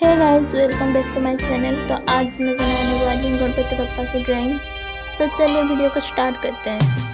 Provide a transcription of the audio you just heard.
Hi guys welcome back to my channel तो आज मैं बनाने वाली हूँ गणपति पप्पा की ड्राइंग तो चलिए वीडियो को स्टार्ट करते हैं.